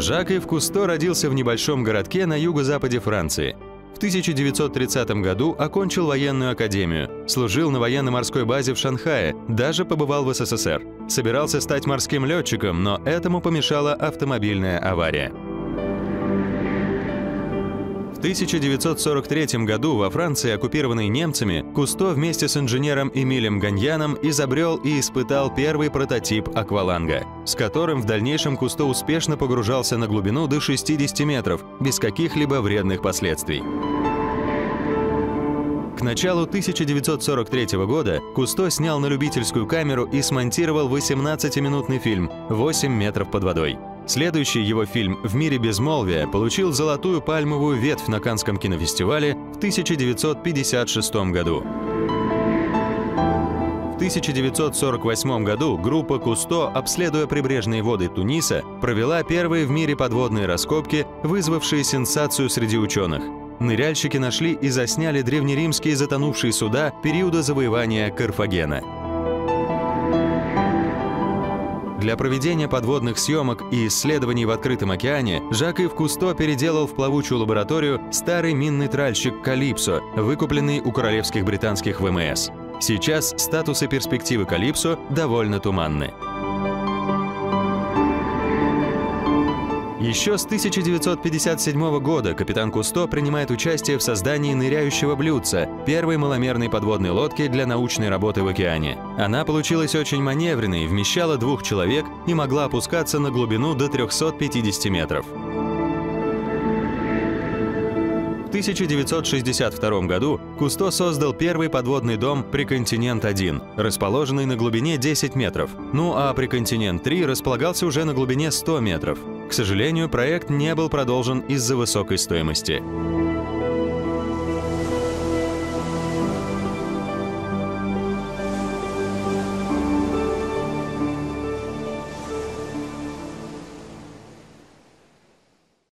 Жак-Ив Кусто родился в небольшом городке на юго-западе Франции. В 1930 году окончил военную академию, служил на военно-морской базе в Шанхае, даже побывал в СССР. Собирался стать морским летчиком, но этому помешала автомобильная авария. В 1943 году во Франции, оккупированной немцами, Кусто вместе с инженером Эмилем Ганьяном изобрел и испытал первый прототип акваланга, с которым в дальнейшем Кусто успешно погружался на глубину до 60 метров, без каких-либо вредных последствий. К началу 1943 года Кусто снял на любительскую камеру и смонтировал 18-минутный фильм «8 метров под водой». Следующий его фильм «В мире безмолвия» получил золотую пальмовую ветвь на Канском кинофестивале в 1956 году. В 1948 году группа Кусто, обследуя прибрежные воды Туниса, провела первые в мире подводные раскопки, вызвавшие сенсацию среди ученых – ныряльщики нашли и засняли древнеримские затонувшие суда периода завоевания Карфагена. Для проведения подводных съемок и исследований в открытом океане Жак-Ив Кусто переделал в плавучую лабораторию старый минный тральщик «Калипсо», выкупленный у королевских британских ВМС. Сейчас статус и перспективы «Калипсо» довольно туманны. Еще с 1957 года капитан Кусто принимает участие в создании ныряющего блюдца, первой маломерной подводной лодки для научной работы в океане. Она получилась очень маневренной, вмещала двух человек и могла опускаться на глубину до 350 метров. 1962 году Кусто создал первый подводный дом «Приконтинент-1», расположенный на глубине 10 метров. Ну а «Приконтинент-3» располагался уже на глубине 100 метров. К сожалению, проект не был продолжен из-за высокой стоимости.